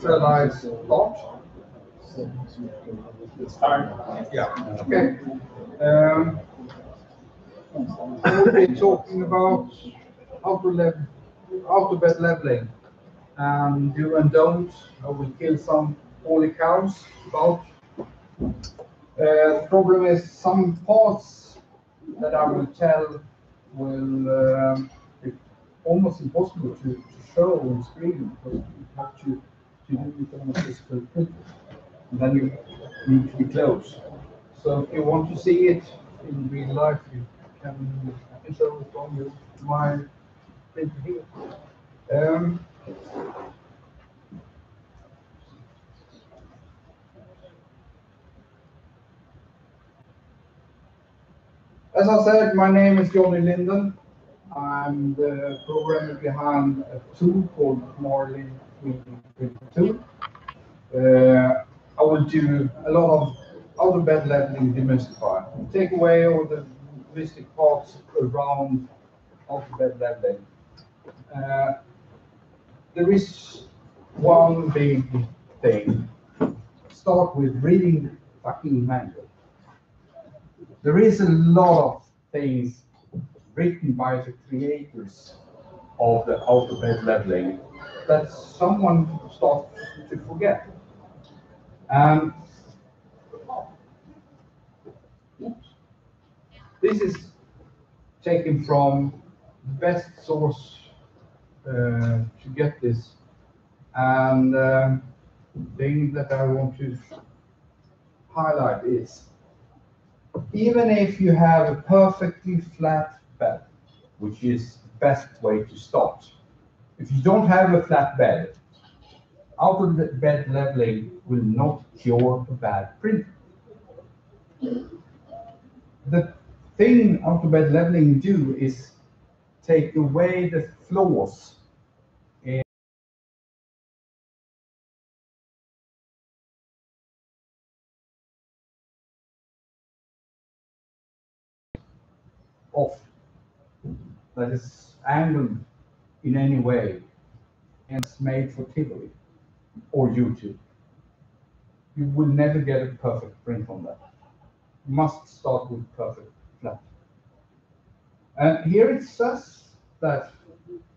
Shall I start? Yeah, okay. Um, We'll be talking about how to level, how bed leveling and do and don't. I will kill some holy cows about. Uh, the problem is some parts that I will tell will be almost impossible to, to show on screen because you have to, to do it on a physical printer. And then you need to be close. So if you want to see it in real life, you can, show it on your, my printer here. Um, As I said, my name is Johnny Lindén. I'm the programmer behind a tool called Marlin 3D. Uh, I will do a lot of auto bed leveling demystify. Take away all the mystic parts around bed leveling. Uh, there is one big thing. Start with reading fucking manual. There is a lot of things written by the creators of the bed leveling that someone starts to forget. And this is taken from the best source uh, to get this. And um, thing that I want to highlight is even if you have a perfectly flat bed, which is the best way to start, if you don't have a flat bed, auto bed leveling will not cure a bad print. The thing auto bed leveling do is take away the flaws off that is angled in any way and it's made for Tivoli or YouTube. You will never get a perfect print on that. You must start with perfect flat. And here it says that,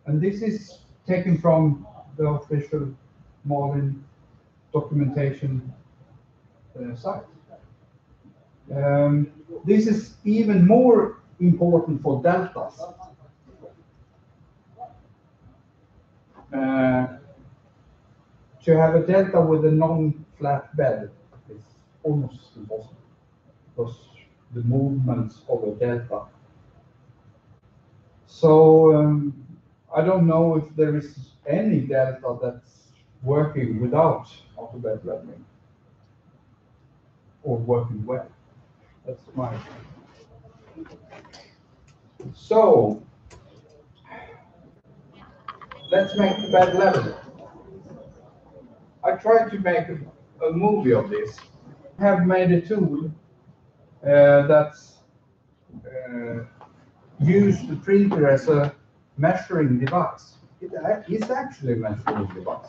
and this is taken from the official Marlin documentation uh, site. Um, this is even more important for deltas. To have a delta with a non-flat bed is almost impossible because the movements of a delta. So um, I don't know if there is any delta that's working without auto bed leveling or working well. That's my. So let's make the bed level. I tried to make a, a movie of this. I have made a tool uh, that's uh, used the printer as a measuring device. It ac- actually a measuring device.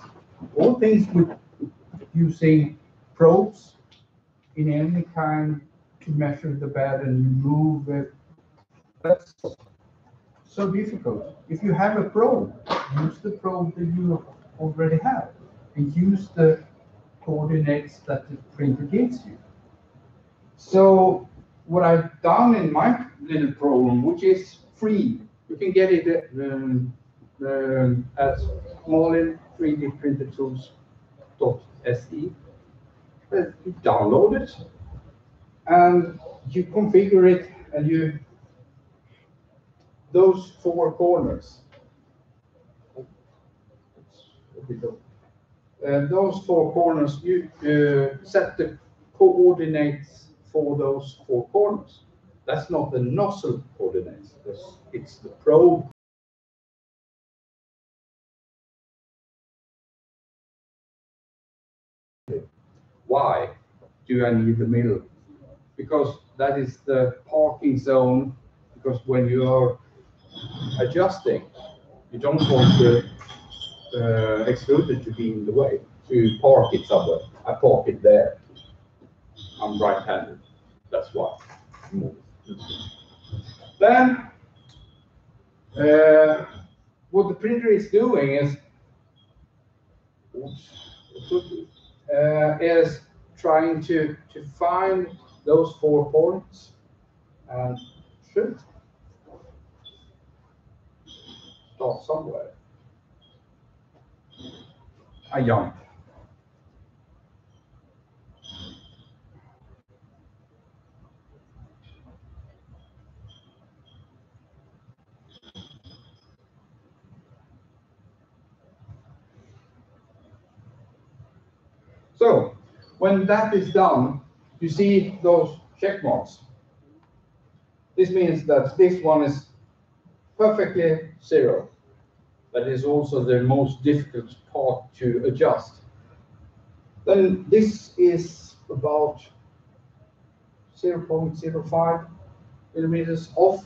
All things with using probes in any kind to measure the bed and move it. That's so difficult. If you have a probe, use the probe that you already have and use the coordinates that the printer gives you. So what I've done in my little program, which is free, you can get it um, um, at Marlin 3D printer tools.se. Uh, You download it and you configure it and you those four corners. And those four corners, you uh, set the coordinates for those four corners. That's not the nozzle coordinates, it's the probe. Why do I need the middle? Because that is the parking zone, because when you are adjusting, you don't want the, uh, extruded to be in the way, to park it somewhere. I park it there. I'm right-handed, that's why. Then, uh, what the printer is doing is, uh, is trying to, to find those four points and should start somewhere. I jump. So when that is done, you see those check marks. This means that this one is perfectly zero. but That is also the most difficult part to adjust. Then this is about 0.05 millimeters off.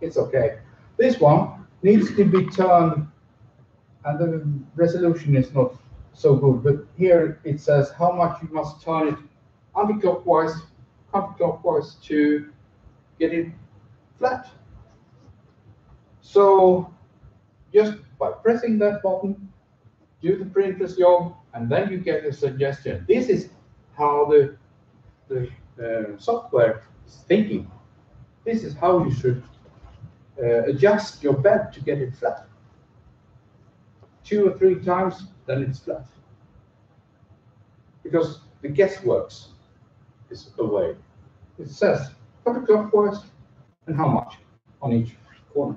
It's okay. This one needs to be turned, and the resolution is not so good, but here it says how much you must turn it anti-clockwise, counterclockwise to get it flat. So just by pressing that button, do the printer's job, and then you get a suggestion. This is how the, the uh, software is thinking. This is how you should uh, adjust your bed to get it flat. Two or three times, then it's flat. Because the guesswork is away. It says counterclockwise and how much on each corner.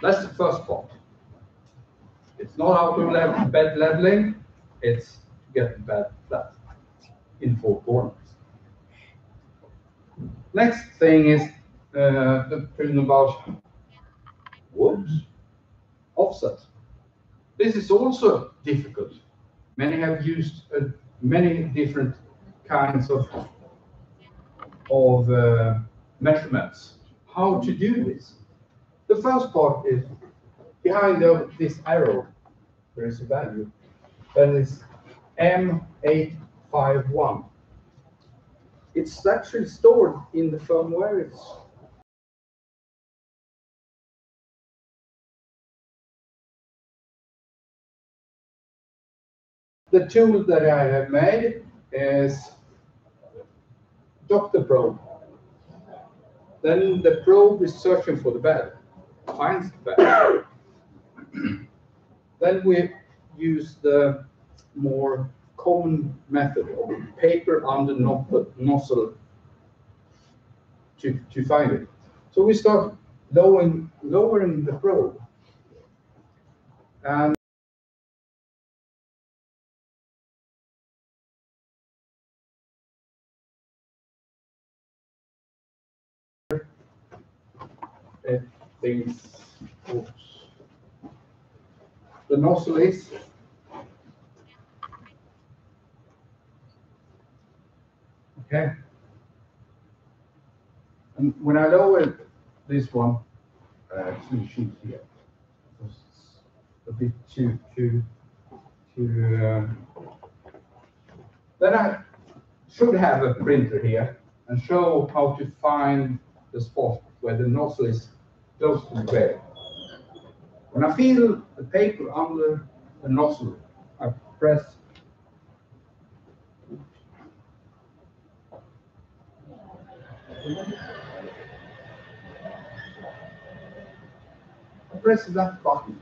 That's the first part. It's not how to level, bed leveling, it's to get the bed flat in four corners. Next thing is uh, the thing about whoops, offset. This is also difficult. Many have used uh, many different kinds of of uh, measurements. How to do this? The first part is behind the, this arrow, there is a value. and it's M851. It's actually stored in the firmware. It's the tool that I have made is Doctor Probe. Then the probe is searching for the bed finds the then we use the more common method of paper under nozzle to, to find it. So we start lowering, lowering the probe. And it things. Oops. The nozzle is okay. And when I lower this one, uh, two sheets here, it's a bit too too too. Um, then I should have a printer here and show how to find the spot where the nozzle is close to the. When I feel the paper under the nozzle, I press I press that button.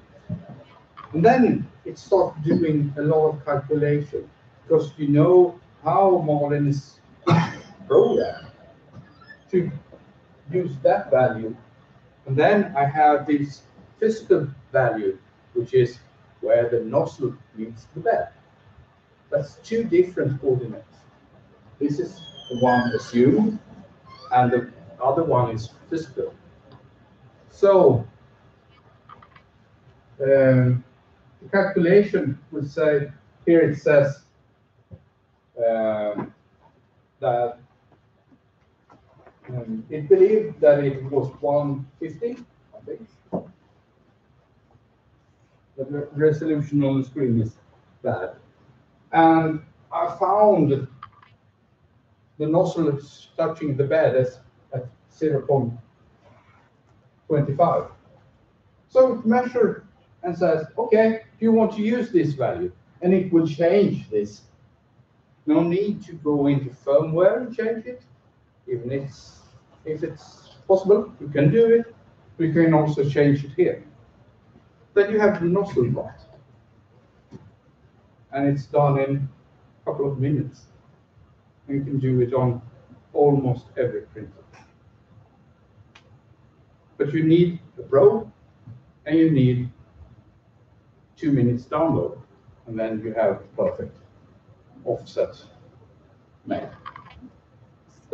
And then it starts doing a lot of calculation because you know how Marlin is programmed to use that value and then I have this physical value, which is where the nozzle meets the bed. That's two different coordinates. This is the one assumed, and the other one is physical. So um, the calculation would say, here it says um, that um, it believed that it was 150, I think. the re- resolution on the screen is bad. And I found the nozzle touching the bed as at 0.25. So it measured and says, okay, do you want to use this value? And it will change this. No need to go into firmware and change it. Even if it's, if it's possible, you can do it. We can also change it here. Then you have the nozzle plot. And it's done in a couple of minutes. And you can do it on almost every printer. But you need a probe and you need two minutes download. And then you have perfect offset made.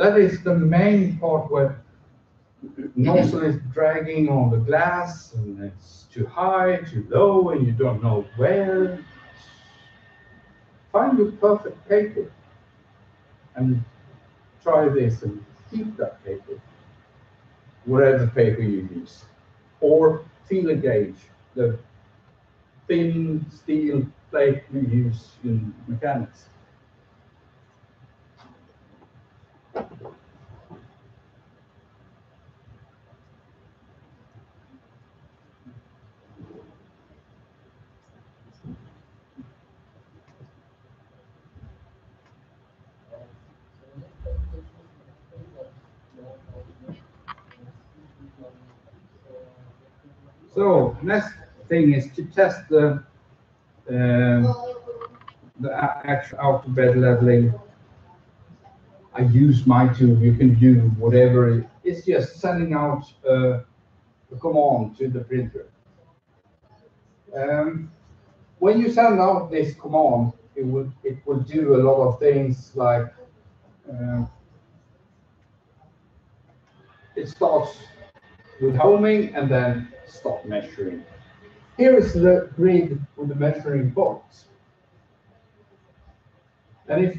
That is the main part where nozzle is dragging on the glass and it's too high, too low, and you don't know where. Find your perfect paper and try this and keep that paper, whatever paper you use. Or feeler gauge, the thin steel plate you use in mechanics. So next thing is to test the um, the actual bed leveling. I use my tool. You can do whatever. It's just sending out uh, a command to the printer. Um, when you send out this command, it will it will do a lot of things like um, it starts with homing and then stop measuring. Here is the grid with the measuring box. And if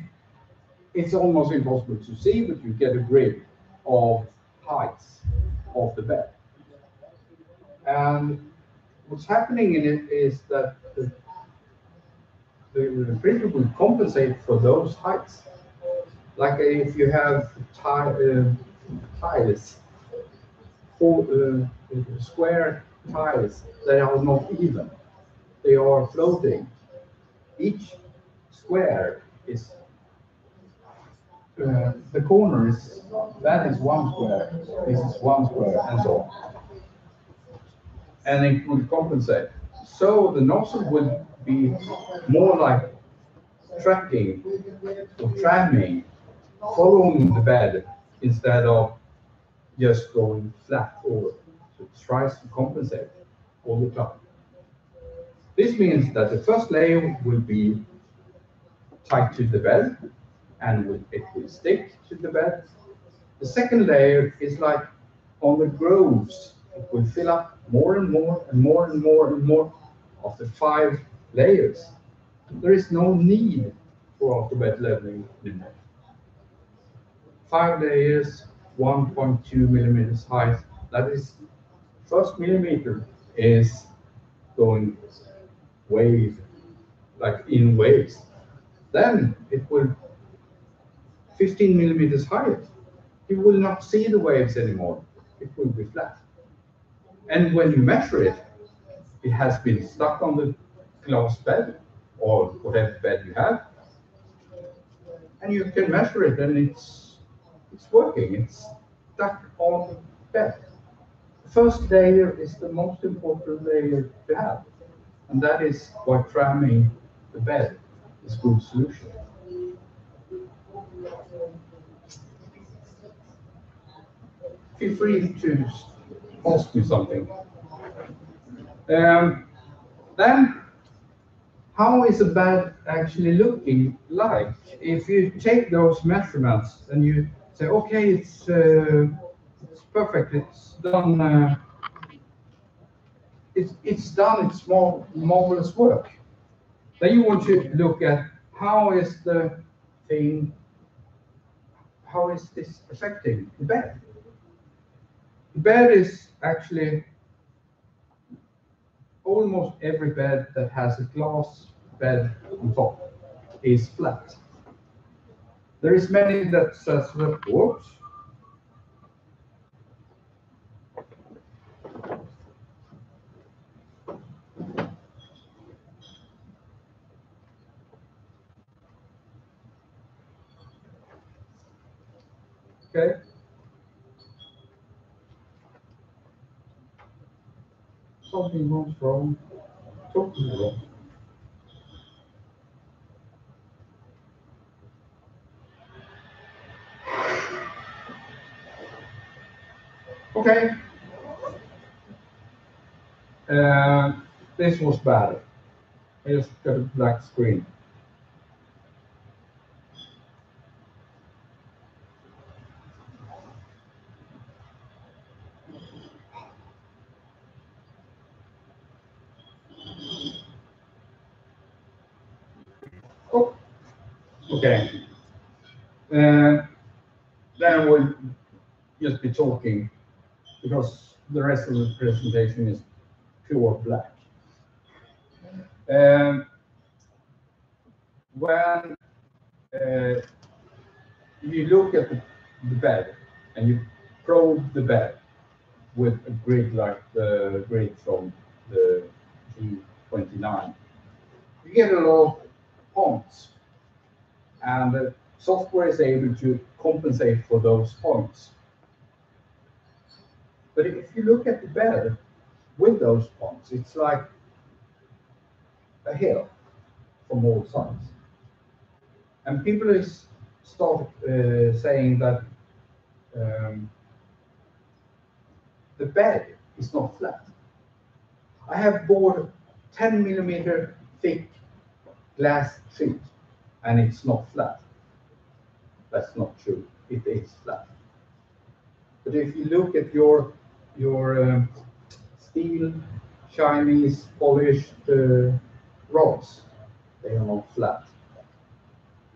it's almost impossible to see, but you get a grid of heights of the bed. And what's happening in it is that the, the, the printer will compensate for those heights. Like if you have uh, tiles, four, uh, square tiles that are not even. They are floating. Each square is, uh, the corner is, that is one square, this is one square, and so on. And it would compensate. So the nozzle would be more like tracking or tramming, following the bed instead of just going flat over. So it tries to compensate all the time. This means that the first layer will be tied to the bed and it will stick to the bed. The second layer is like on the grooves. It will fill up more and more and more and more and more of the five layers. There is no need for auto bed leveling anymore. Five layers, 1.2 millimeters height. That is, first millimeter is going wave, like in waves. Then it will 15 millimeters higher. You will not see the waves anymore. It will be flat. And when you measure it, it has been stuck on the glass bed or whatever bed you have. And you can measure it and it's it's working. It's stuck on the bed. The first layer is the most important layer to have. And that is why tramming the bed is a good solution. Feel free to ask me something. Um, then, how is a bed actually looking like? If you take those measurements and you okay, it's, uh, it's perfect, it's done, uh, it's, it's done its mar- marvelous work. Then you want to look at how is the thing, how is this affecting the bed? The bed is actually almost every bed that has a glass bed on top is flat. There is many that says, whoops. Okay. Something wrong wrong, totally wrong. Okay. Uh, this was bad. I just got a black screen. Oh, okay. Uh, then we'll just be talking because the rest of the presentation is pure black. Um, when uh, you look at the, the bed and you probe the bed with a grid like the grid from the G29, you get a lot of points. And the software is able to compensate for those points. But if you look at the bed with those points, it's like a hill from all sides. And people is start uh, saying that um, the bed is not flat. I have bought 10 millimeter thick glass sheet and it's not flat. That's not true. It is flat. But if you look at your your um, steel Chinese polished uh, rods, they are not flat.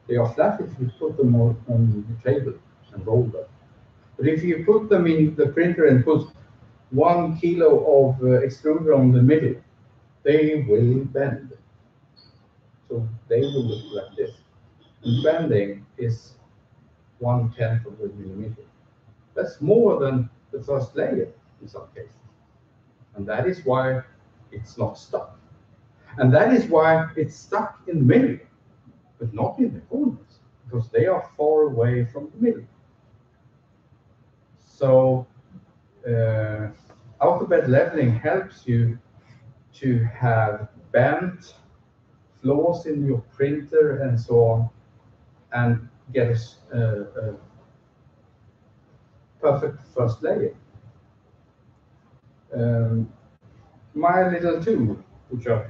They are flat if you put them on, on the table and roll them. But if you put them in the printer and put one kilo of uh, extruder on the middle, they will bend. So they will look like this. And bending is one tenth of a millimeter. That's more than the first layer in some cases. And that is why it's not stuck. And that is why it's stuck in the middle, but not in the corners, because they are far away from the middle. So uh, AutoBed leveling helps you to have bent flaws in your printer and so on, and get a, a perfect first layer. Um, my little tool, which I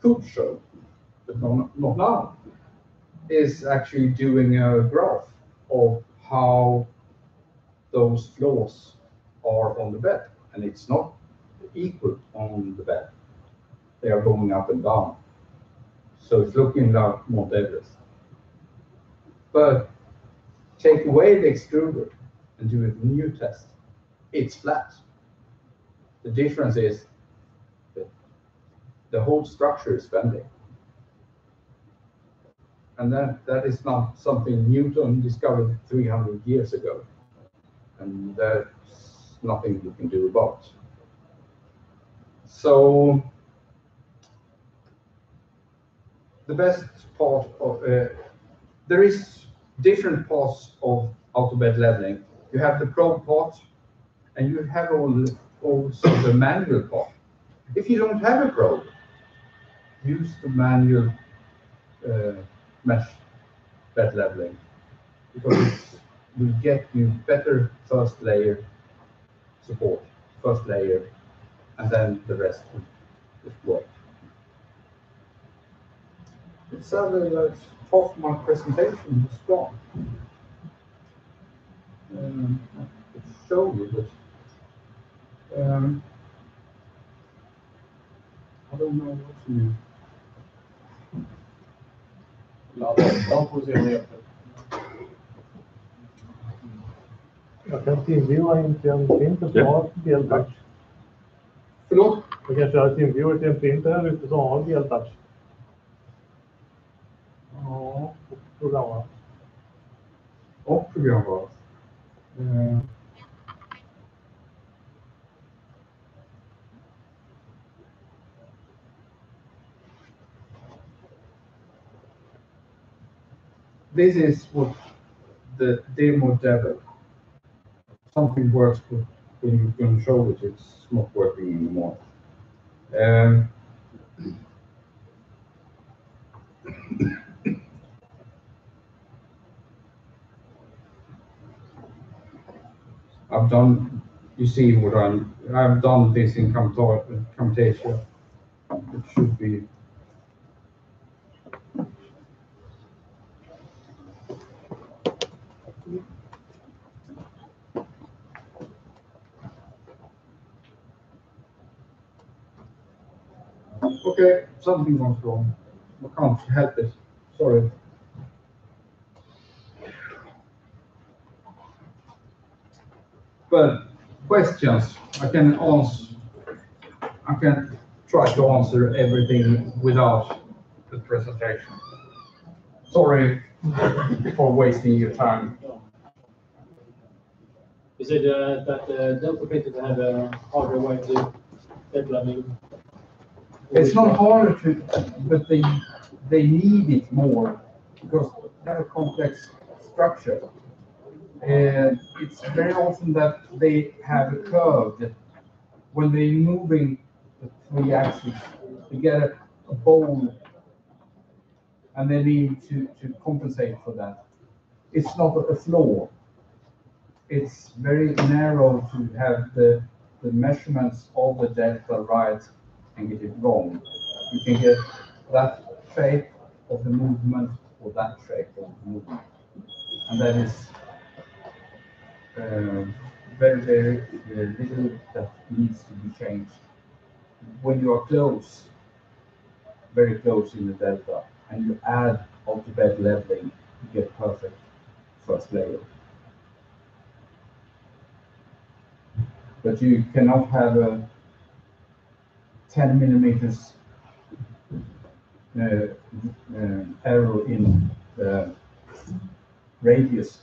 could show, but not, not now, is actually doing a graph of how those flaws are on the bed. And it's not equal on the bed. They are going up and down. So it's looking like Mount Everest. But take away the extruder and do a new test. It's flat. The difference is that the whole structure is bending. And that, that is not something Newton discovered 300 years ago. And that's nothing you can do about. So the best part of, uh, there is different parts of AutoBed leveling. You have the probe part and you have also the manual part. If you don't have a probe, use the manual uh, mesh bed leveling because it will get you better first layer support, first layer, and then the rest will just work. It sounded like half my presentation was gone. Um, I could show you, but um, I don't know what to do. Ja, de, de får se ner. Jag kan tillgripa inte en inte bra deltagare. Förlåt? Jag kan köra TeamViewer till en printer här ute som har BLTouch. Ja, programvara. Och programvara. Eh, This is what the demo devil. Something works, to show it, it's not working anymore. Um, I've done, you see what I'm, I've done this in Camta- Camtasia. It should be. Okay, something went wrong. I can't help it, sorry. But questions, I can answer, I can try to answer everything without the presentation. Sorry for wasting your time. You said uh, that uh, printer to have a harder way to developing. It's not harder to, but they, they need it more because they have a complex structure. And it's very often that they have a curve when they're moving the three axes, they get a, a bowl and they need to, to compensate for that. It's not a floor. It's very narrow to have the, the measurements of the delta right and get it wrong. You can get that shape of the movement or that shape of the movement. And that is uh, very, very uh, little that needs to be changed. When you are close, very close in the delta, and you add auto bed leveling, you get perfect first layer. But you cannot have a 10 millimeters uh, uh, arrow in the radius,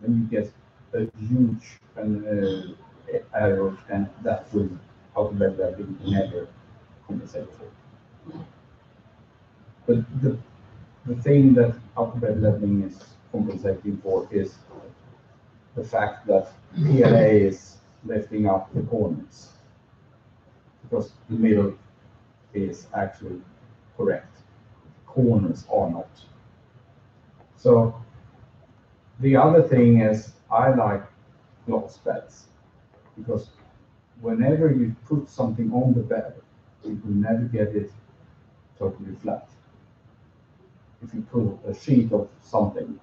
then you get a huge uh, arrow, and that will auto bed leveling never compensate for. But the, the thing that auto bed leveling is compensating for is the fact that PLA is lifting up the corners. Because the middle is actually correct. Corners are not. So the other thing is I like gloss beds because whenever you put something on the bed, you will never get it totally flat. If you put a sheet of something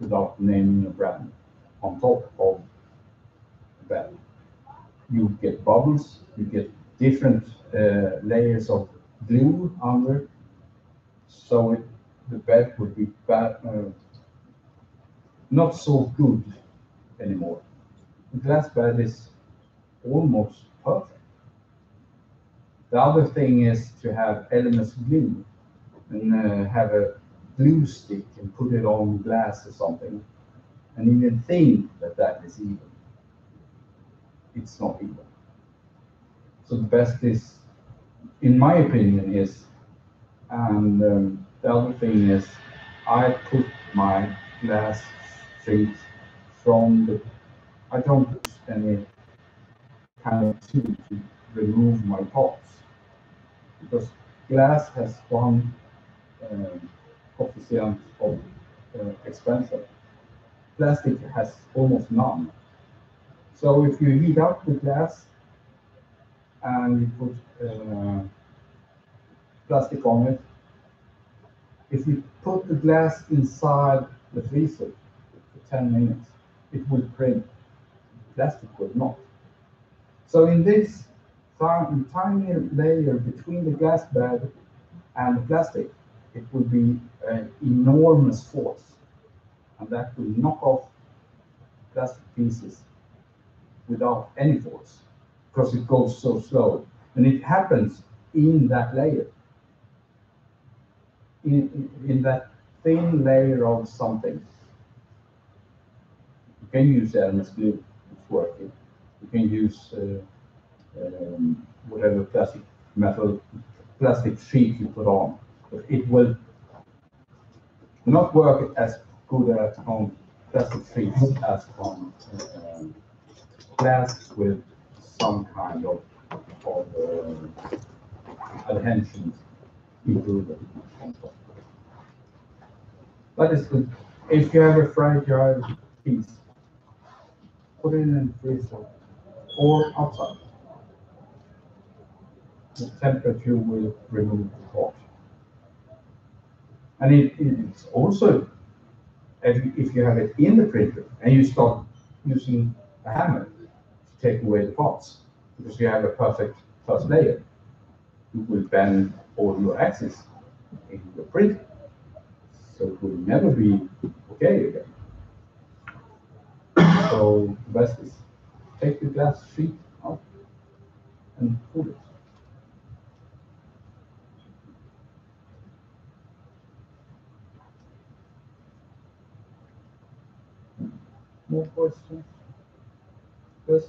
without naming a brand on top of the bed, you get bubbles, you get different uh, layers of glue under, so it, the bed would be bad, uh, not so good anymore. The glass bed is almost perfect. The other thing is to have Elmer's glue and uh, have a glue stick and put it on glass or something and even think that that is even. It's not even. So the best is, in my opinion, is, and um, the other thing is, I put my glass sheet from the, I don't use any kind of tool to remove my pots Because glass has one um, coefficient of uh, expansion. Plastic has almost none. So if you heat up the glass and you put uh, plastic on it, if you put the glass inside the freezer for 10 minutes, it will print. Plastic will not. So in this tiny layer between the glass bed and the plastic, it will be an enormous force. And that will knock off plastic pieces without any force, because it goes so slow. And it happens in that layer. In, in, that thin layer of something. You can use Elmer's glue, it's working. You can use uh, um, whatever plastic metal, plastic sheet you put on. But it will not work as good as on plastic sheets as on um, glass with some kind of, of uh, adhesions included. on top. That is good. If you have a fragile piece, put it in the freezer or outside. The temperature will remove the hot. And it, it's also, if, you- have it in the printer and you start using a hammer take away the parts, because you have a perfect first layer, you will bend all your axes in your print. So it will never be okay again. So the best is take the glass sheet out and pull it. More questions? Yes?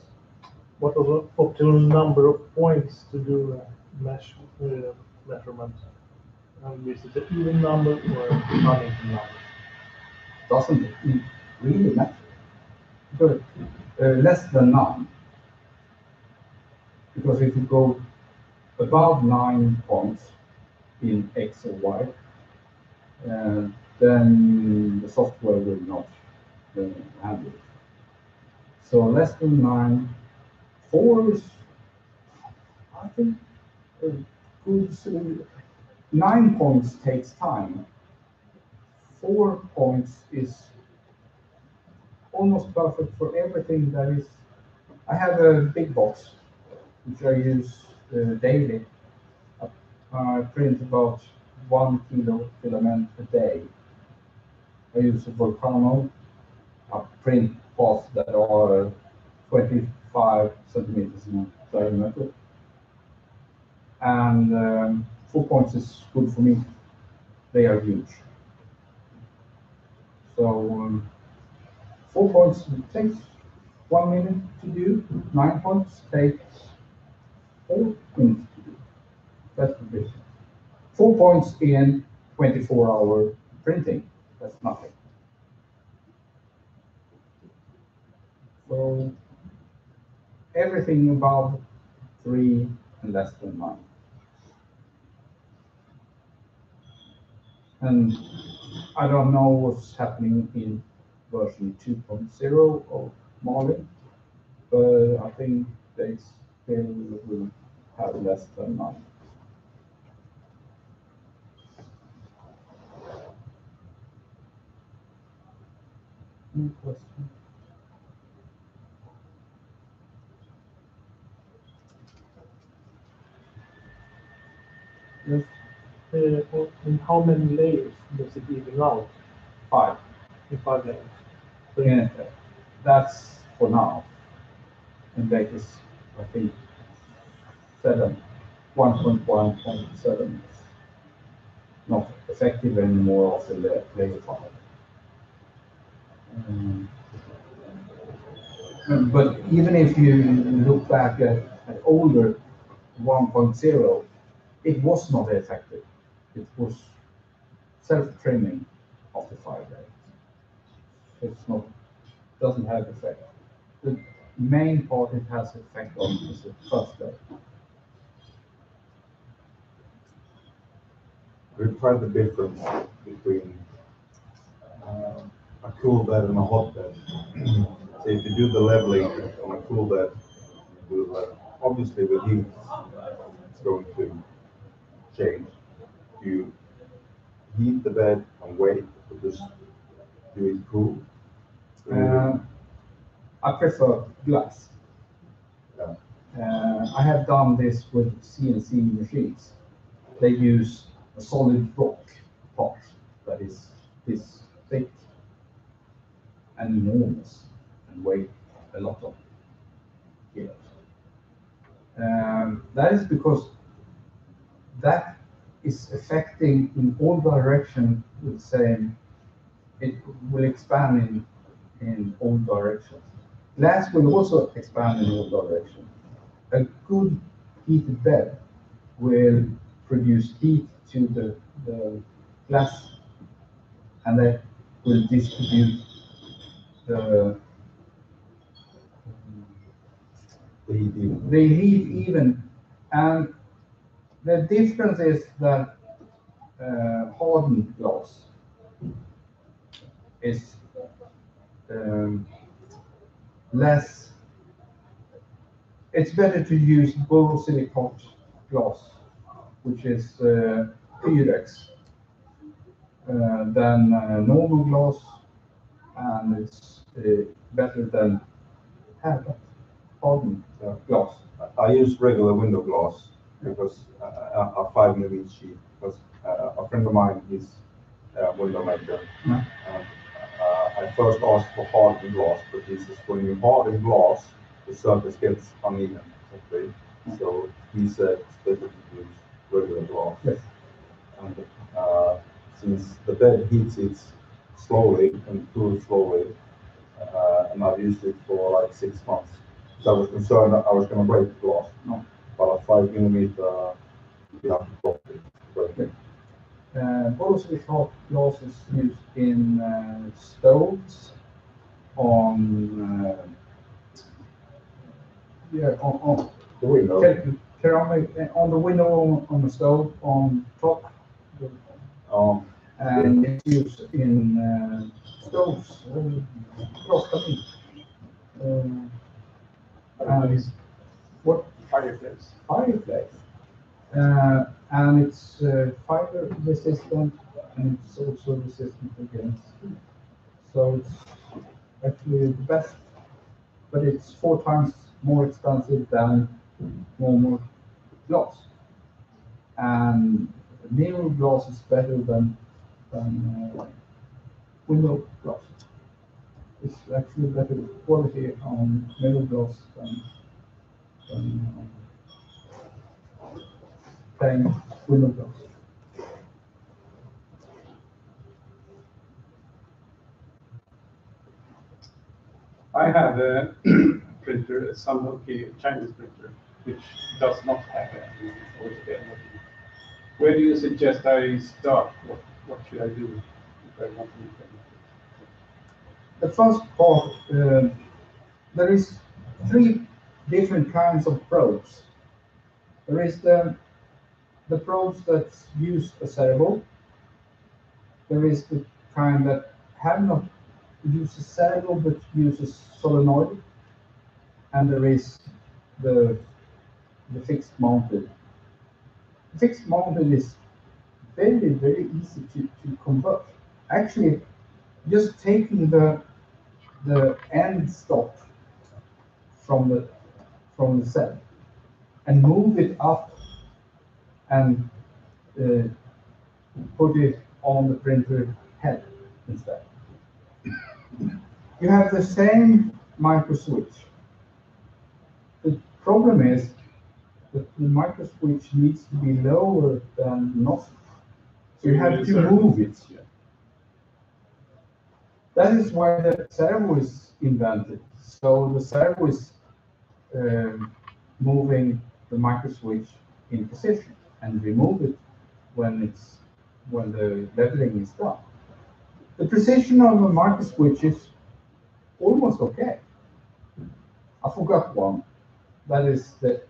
what was the optimal number of points to do a mesh, uh, measurement? And is it an even number or an uneven number? Doesn't really matter? but uh, less than 9. Because if you go above 9 points in X or Y, uh, then the software will not uh, handle it. So less than 9 fours, I think a good nine points takes time. Four points is almost perfect for everything that is. I have a big box which I use uh, daily. I, print about one kilo filament a day. I use a Volcano. I print pots that are 20, 25 centimeters in diameter. And um, four points is good for me. They are huge. So um, four points takes one minute to do, nine points takes four minutes to do. That's the basic. Four points in 24 hour printing, that's nothing. So everything above three and less than nine. And I don't know what's happening in version 2.0 of Marlin, but I think they still will have less than nine. Any question? Yes, Uh, in how many layers does it even out? five. In five layers? So Yeah, that's for now. And that is, I think, seven, one point one point seven is not effective anymore after the layer five. Um, But even if you look back at, at older one it was not effective. It was self-trimming after five days. It's not, doesn't have effect. The main part it has effect on is the first day. We've tried the difference between uh, a cool bed and a hot bed. So if you do the leveling on a cool bed, uh, obviously the heat is going to change. You heat the bed and wait for this do it cool. Uh, I prefer glass. Yeah. Uh, I have done this with CNC machines. They use a solid rock pot that is this thick and enormous and weigh a lot of kilos. Um, that is because that is affecting in all direction with the same, it will expand in, in all directions. Glass will also expand in all directions. A good heated bed will produce heat to the, the glass and that will distribute the, The heat even. the heat even. And the difference is that uh, hardened glass is um, less. It's better to use borosilicate glass, which is uh, Pyrex, uh, than uh, normal glass, and it's uh, better than have hardened uh, glass. I use regular window glass because uh, a, five millimeter sheet, because uh, a friend of mine is a window maker. Yeah. Uh, I first asked for hardened glass, but he says when you harden glass, the surface gets uneven. Okay, so he said it's better to use regular glass. Yes. And, uh, since the bed heats it slowly and cools slowly, uh, and I've used it for like six months. So I was concerned that I was gonna break the glass. No. But a five millimeter, you have to drop it. break it. Uh, glass is used in uh, stoves, on uh, yeah, on, on The window, cer- ceramic, uh, on the window on, the stove on top, um, and it's used in uh, stoves. Um. Uh, and what Fireplace. fireplace. Uh, and it's uh, fire resistant and it's also resistant against. So it's actually the best, but it's four times more expensive than normal glass. And mirror glass is better than, than uh, window glass. It's actually better quality on mirror glass than, than window glass. I have a printer, a Sunhokey Chinese printer, which does not have altogether. Where do you suggest I start? What, what should I do if I want to it? The first part, uh, there is three different kinds of probes. There is the, the probes that use a servo. There is the kind that have not used a servo but uses solenoid. And there is the, the fixed mounted. The fixed mounted is very, very easy to, to convert. Actually, just taking the the end stop from the from the cell and move it up and uh, put it on the printer head instead. You have the same micro switch. The problem is that the micro switch needs to be lower than the nozzle. So you have to move it. Yeah. That is why the servo is invented. So the servo is moving the micro switch in position and remove it when it's when the leveling is done. The precision of the micro switch is almost okay. I forgot one. That is the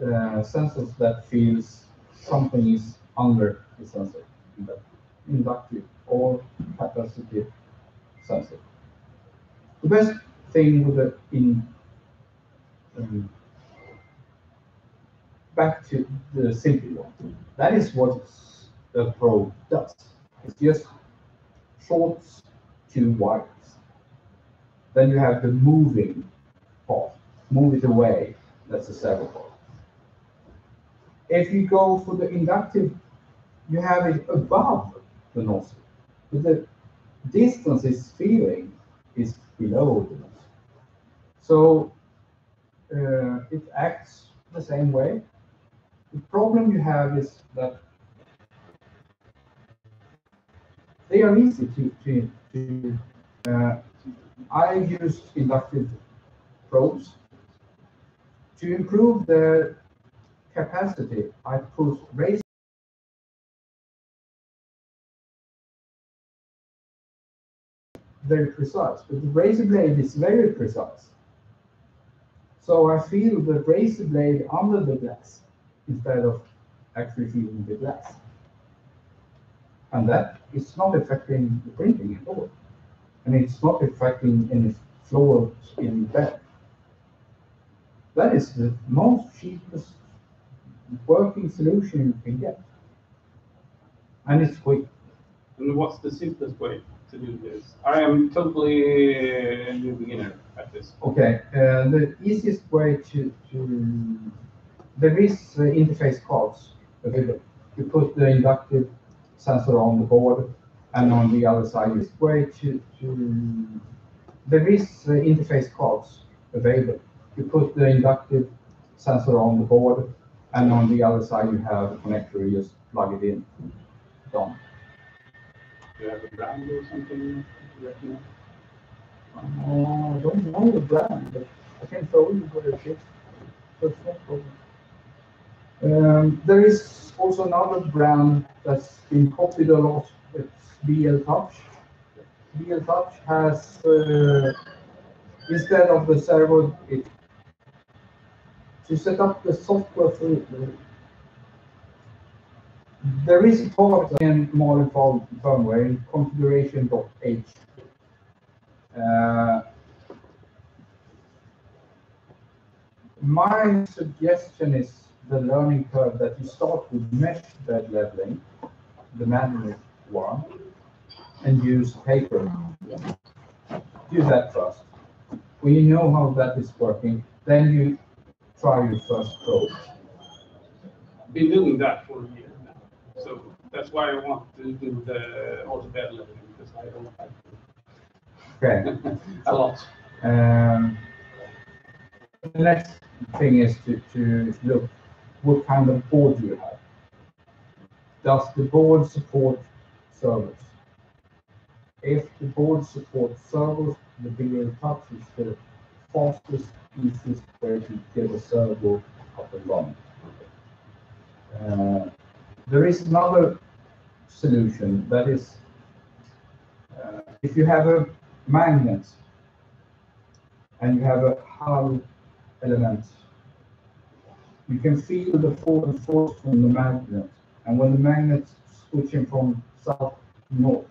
uh, sensors that feels something is under the sensor, inductive or capacitive sensor. The best thing with the in um, back to the simple one. That is what the probe does. It's just shorts two wires. Then you have the moving part, move it away. That's the servo part. If you go for the inductive, you have it above the nozzle. But the distance it's feeling is below the nozzle. So uh, it acts the same way. The problem you have is that they are easy to, to, to uh, I use inductive probes. To improve the capacity, I put razor very precise, but the razor blade is very precise. So I feel the razor blade under the glass instead of actually feeling the glass. And that is not affecting the printing at all. And it's not affecting any flow in bed. That is the most cheapest working solution you can get. And it's quick. And what's the simplest way to do this? I am totally a new beginner at this. Okay, uh, the easiest way to, to, there is uh, interface cards available. You put the inductive sensor on the board and on the other side is way to, to, there is uh, interface cards available. You put the inductive sensor on the board and on the other side you have a connector, you just plug it in. Done. You have a brand or something recommend? Uh, I don't know the brand, but I can show you what it is. That's no problem. Um, there is also another brand that's been copied a lot. It's BLTouch. BL Touch has, uh, instead of the servo, it, to set up the software for it, there is a part in modify firmware in configuration.h. Uh, My suggestion is the learning curve that you start with mesh bed leveling, the manual one, and use paper. Do that first. When you know how that is working, then you try your first probe. Been doing that for a year that's why I want to do the auto bed leveling because I don't like it. Okay. a lot. Um, the next thing is to, to look what kind of board you have. Does the board support servos? If the board supports servos, the BL Touch is the fastest, easiest way to get a servo up and running. Uh, there is another solution that is uh, if you have a magnet and you have a Hall element, you can feel the force from the magnet. And when the magnet's switching from south to north,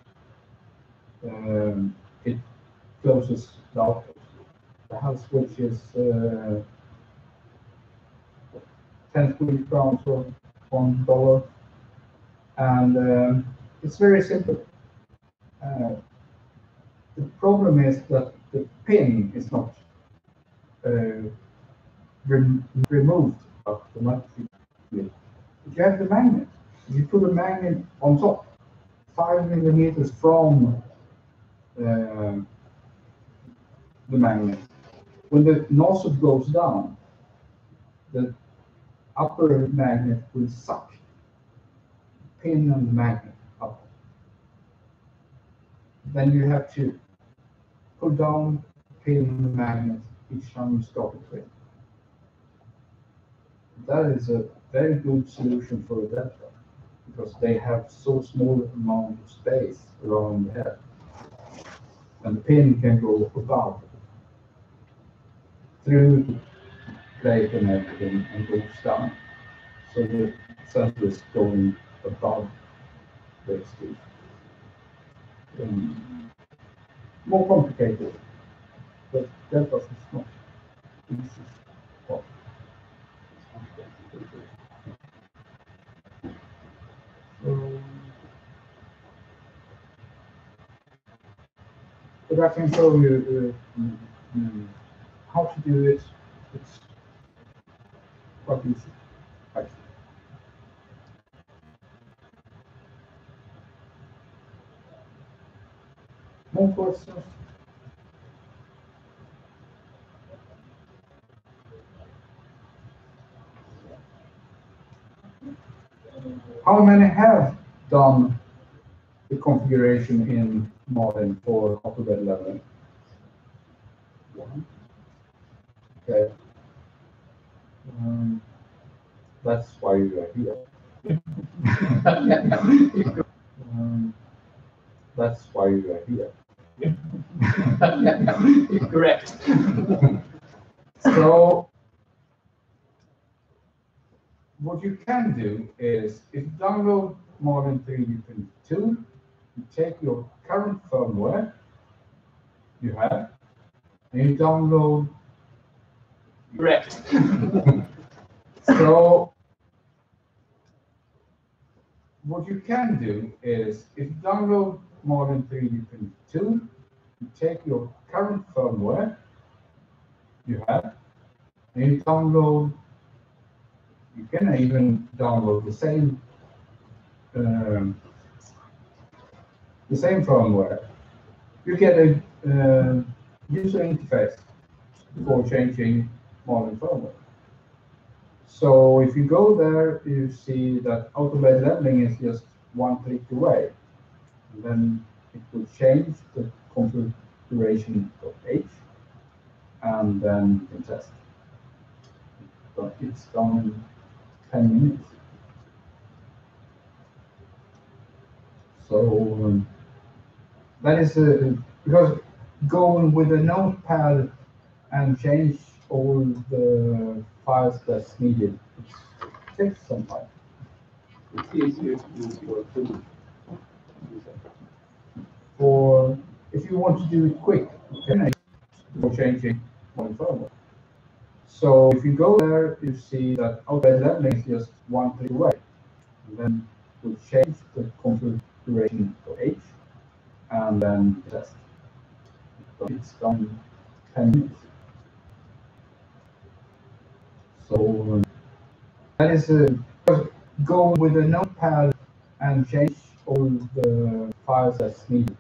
um, it closes the output. The Hall switch is uh, 10 Swedish crowns or one dollar. And um, it's very simple. Uh, the problem is that the pin is not uh, rem- removed automatically. You have the magnet, you put a magnet on top, five millimeters from uh, the magnet. When the nozzle goes down, the upper magnet will suck pin the magnet up. Then you have to pull down pin and the magnet each time you stop it with. That is a very good solution for a Delta because they have so small amount of space around the head. And the pin can go above through the plate and everything and goes down. So the sensor is going above the extrusion. Um, more complicated, but Delta is not easy. Um, But I can show you uh, mm, mm, how to do it. It's quite easy, actually. Questions? How many have done the configuration in Marlin for AutoBed leveling? One. Okay. Um, That's why you are here. Um, That's why you are here. Correct. So what you can do is if you download Marlin 3D Print 2, you take your current firmware you have, and you download. Correct. So what you can do is if you download Marlin 3D Print 2, you take your current firmware you have, and you download, you can even download the same, um, the same firmware. You get a uh, user interface before changing modern firmware. So if you go there, you see that AutoBed leveling is just one click away. And then it will change the configuration of H and then you can test. But it's done in ten minutes. So um, that is uh, because going with a notepad and change all the files that's needed it takes some time. It's easier to use your tool. For if you want to do it quick, can for changing one firmware. So if you go there, you see that AutoBed leveling is just one click away. And then we change the configuration of H and then test. But it's done ten minutes. So um, that is uh, go with a notepad and change all the files that's needed.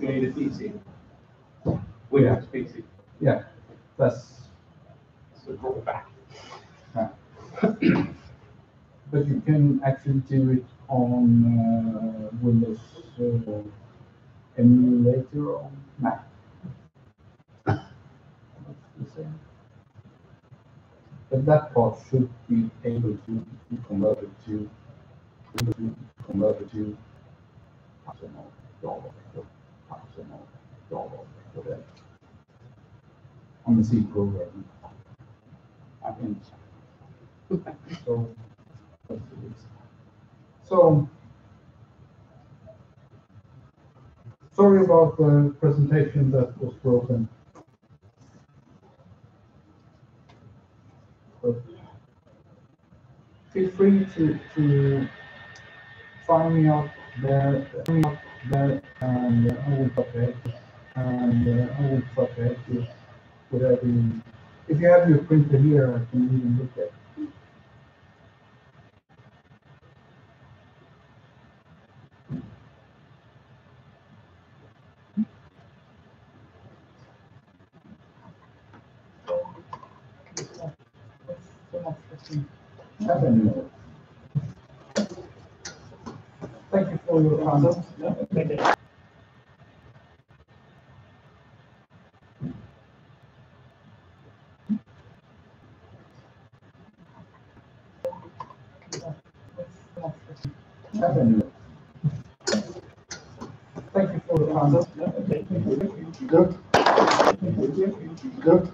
You need a PC. Windows PC. Yeah, that's So drawback. But you can actually do it on uh, Windows uh, emulator on Mac. That's the same. But that part should be able to be converted to, converted to personal dollar, personal dollar. On the. I think so. So. Sorry about the presentation that was broken. But Feel free to, to find me out there, and uh, I to help. And I will try to you whatever you, if you have your printer here, I can even look at. Seven. Thank you for your time. Thank you. Thank you for time. Good. Good.